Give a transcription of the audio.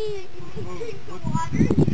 see the water.